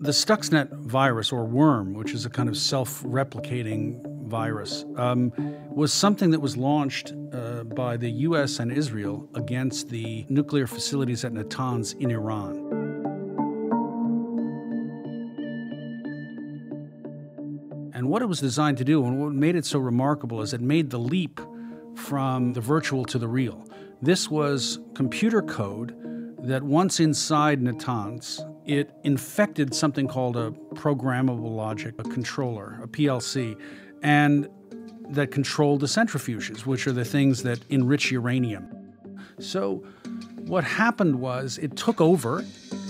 The Stuxnet virus, or worm, which is a kind of self replicating virus, um, was something that was launched uh, by the US and Israel against the nuclear facilities at Natanz in Iran. And what it was designed to do, and what made it so remarkable, is it made the leap from the virtual to the real. This was computer code that once inside Natanz, it infected something called a programmable logic, a controller, a PLC, and that controlled the centrifuges, which are the things that enrich uranium. So, what happened was it took over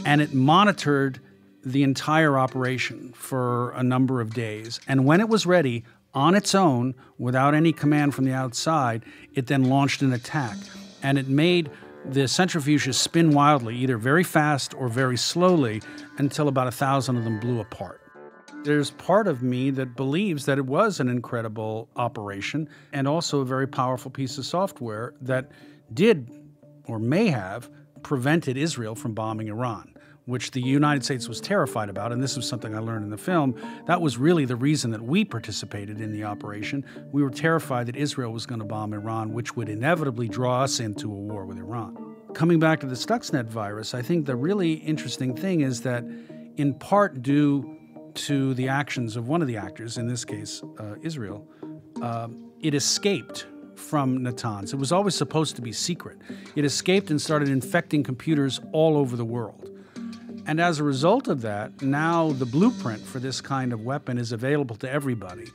and it monitored the entire operation for a number of days. And when it was ready, on its own, without any command from the outside, it then launched an attack. And it made the centrifuges spin wildly, either very fast or very slowly, until about a thousand of them blew apart. There's part of me that believes that it was an incredible operation and also a very powerful piece of software that did or may have prevented Israel from bombing Iran which the United States was terrified about, and this was something I learned in the film. That was really the reason that we participated in the operation. We were terrified that Israel was going to bomb Iran, which would inevitably draw us into a war with Iran. Coming back to the Stuxnet virus, I think the really interesting thing is that, in part due to the actions of one of the actors, in this case, uh, Israel, uh, it escaped from Natanz. It was always supposed to be secret. It escaped and started infecting computers all over the world. And as a result of that, now the blueprint for this kind of weapon is available to everybody.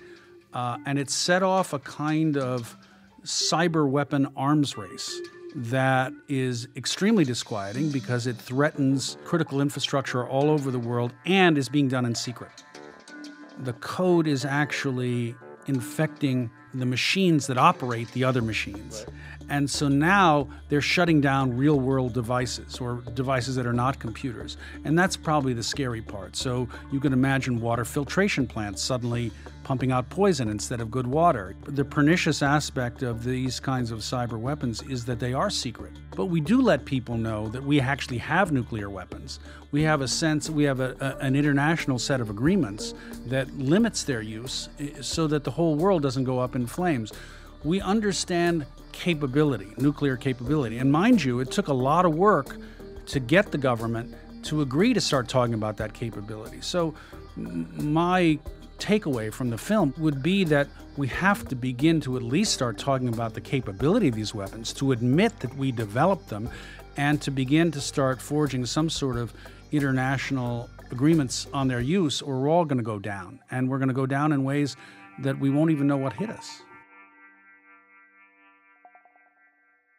Uh, and it set off a kind of cyber weapon arms race that is extremely disquieting because it threatens critical infrastructure all over the world and is being done in secret. The code is actually infecting the machines that operate the other machines. And so now they're shutting down real world devices or devices that are not computers. And that's probably the scary part. So you can imagine water filtration plants suddenly pumping out poison instead of good water. The pernicious aspect of these kinds of cyber weapons is that they are secret. But we do let people know that we actually have nuclear weapons. We have a sense, we have a, a, an international set of agreements that limits their use eh, so that the whole world doesn't go up in flames. We understand capability, nuclear capability. And mind you, it took a lot of work to get the government to agree to start talking about that capability. So, my takeaway from the film would be that we have to begin to at least start talking about the capability of these weapons, to admit that we developed them, and to begin to start forging some sort of international agreements on their use, or we're all going to go down. And we're going to go down in ways that we won't even know what hit us.